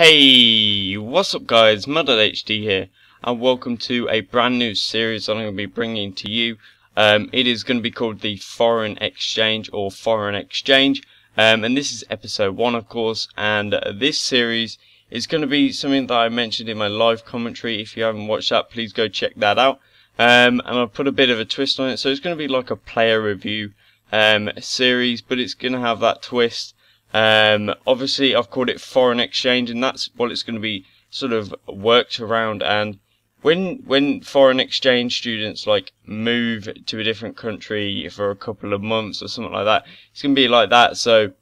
Hey, what's up guys, HD here, and welcome to a brand new series that I'm going to be bringing to you. Um, it is going to be called the Foreign Exchange or Foreign Exchange, um, and this is episode 1 of course, and uh, this series is going to be something that I mentioned in my live commentary. If you haven't watched that, please go check that out. Um, and I'll put a bit of a twist on it, so it's going to be like a player review um, series, but it's going to have that twist. Um, obviously, I've called it foreign exchange, and that's what it's going to be sort of worked around. And when when foreign exchange students like move to a different country for a couple of months or something like that, it's going to be like that. So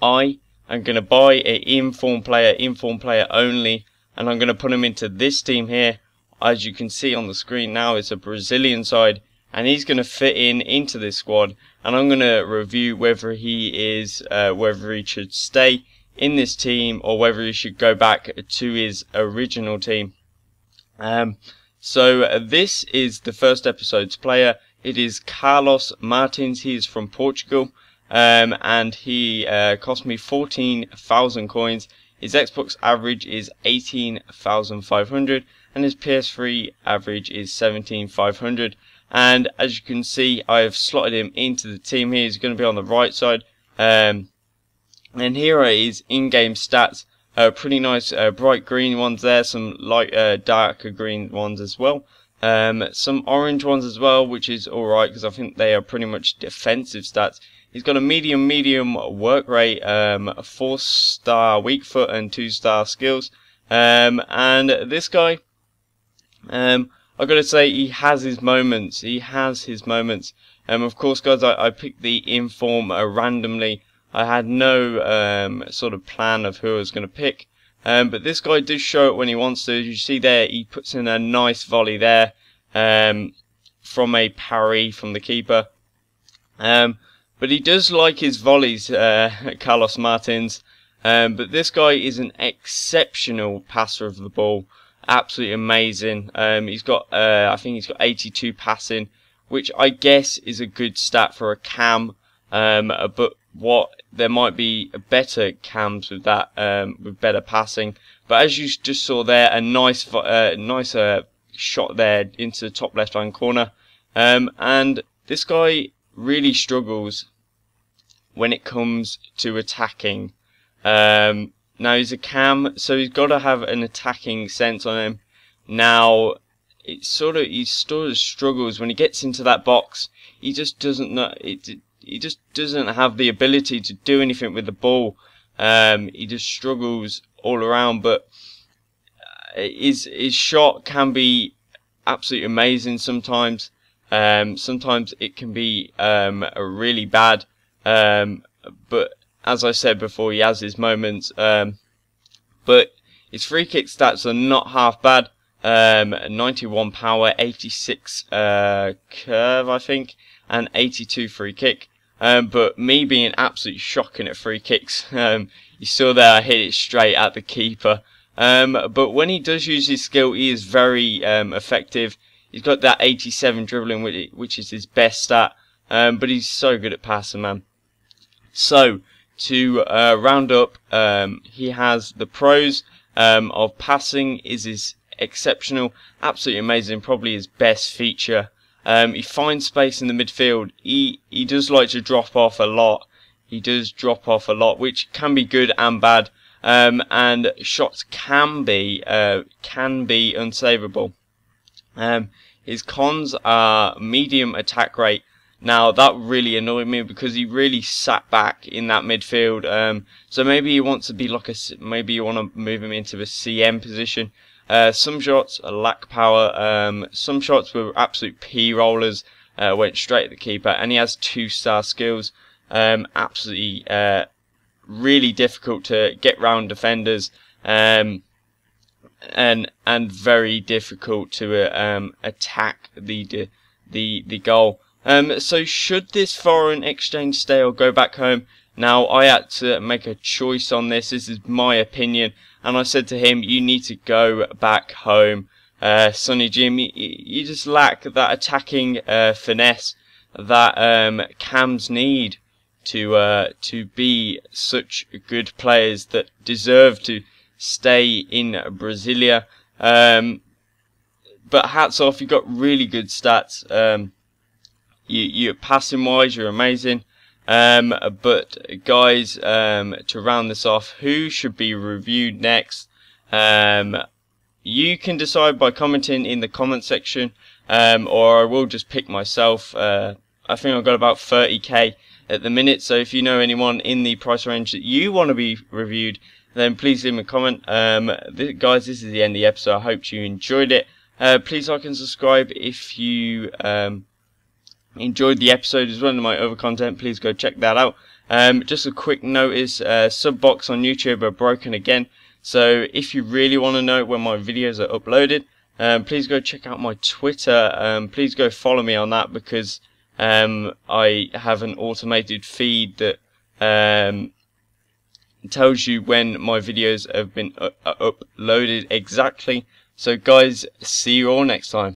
I am going to buy a inform player, inform player only, and I'm going to put him into this team here. As you can see on the screen now, it's a Brazilian side and he's going to fit in into this squad and I'm going to review whether he is uh, whether he should stay in this team or whether he should go back to his original team. Um, so uh, this is the first episode's player. It is Carlos Martins. He is from Portugal. Um, and he uh, cost me 14,000 coins. His Xbox average is 18,500 and his PS3 average is 17,500 and as you can see I have slotted him into the team here. He's going to be on the right side. Um, and here are his in-game stats. Uh, pretty nice uh, bright green ones there some light uh, darker green ones as well. Um, some orange ones as well which is alright because I think they are pretty much defensive stats. He's got a medium medium work rate um, 4 star weak foot and 2 star skills. Um, and this guy um, I've got to say he has his moments. He has his moments. Um, of course, guys, I, I picked the inform randomly. I had no um, sort of plan of who I was going to pick. Um, but this guy does show it when he wants to. As you see there, he puts in a nice volley there um, from a parry from the keeper. Um, but he does like his volleys, uh, Carlos Martins. Um, but this guy is an exceptional passer of the ball absolutely amazing. Um, he's got, uh, I think he's got 82 passing, which I guess is a good stat for a cam. Um, uh, but what there might be a better cams with that, um, with better passing. But as you just saw there, a nice, uh, nice uh, shot there into the top left hand corner. Um, and this guy really struggles when it comes to attacking. Um, now he's a cam, so he's got to have an attacking sense on him. Now it sort of he sort of struggles when he gets into that box. He just doesn't know it. He just doesn't have the ability to do anything with the ball. Um, he just struggles all around. But uh, his his shot can be absolutely amazing sometimes. Um, sometimes it can be um, really bad. Um, but as I said before, he has his moments. Um, but his free kick stats are not half bad. Um, 91 power, 86 uh, curve, I think, and 82 free kick. Um, but me being absolutely shocking at free kicks, um, you saw there I hit it straight at the keeper. Um, but when he does use his skill, he is very um, effective. He's got that 87 dribbling, which is his best stat. Um, but he's so good at passing, man. So, to uh, round up, um, he has the pros um, of passing is his exceptional, absolutely amazing, probably his best feature. Um, he finds space in the midfield. He he does like to drop off a lot. He does drop off a lot, which can be good and bad. Um, and shots can be uh, can be unsavable. Um, his cons are medium attack rate now that really annoyed me because he really sat back in that midfield. Um, so maybe he wants to be like a maybe you want to move him into a CM position. Uh, some shots lack power. Um, some shots were absolute P rollers. Uh, went straight at the keeper, and he has two star skills. Um, absolutely, uh, really difficult to get round defenders. Um, and and very difficult to uh, um, attack the the the goal. Um, so should this foreign exchange stay or go back home? Now I had to make a choice on this. This is my opinion, and I said to him, "You need to go back home, uh, Sonny Jim. You, you, just lack that attacking uh, finesse that um, Cams need to uh, to be such good players that deserve to stay in Brasilia. Um, but hats off, you've got really good stats. Um, you, you're passing wise, you're amazing. Um, but guys, um, to round this off, who should be reviewed next? Um, you can decide by commenting in the comment section, um, or I will just pick myself. Uh, I think I've got about 30k at the minute, so if you know anyone in the price range that you want to be reviewed, then please leave me a comment. Um, th guys, this is the end of the episode. I hope you enjoyed it. Uh, please like and subscribe if you um, enjoyed the episode as well as my other content. Please go check that out. Um, just a quick notice, uh, sub box on YouTube are broken again. So if you really want to know when my videos are uploaded, um, please go check out my Twitter. Um, please go follow me on that because um, I have an automated feed that um, tells you when my videos have been uh, uploaded exactly. So guys, see you all next time.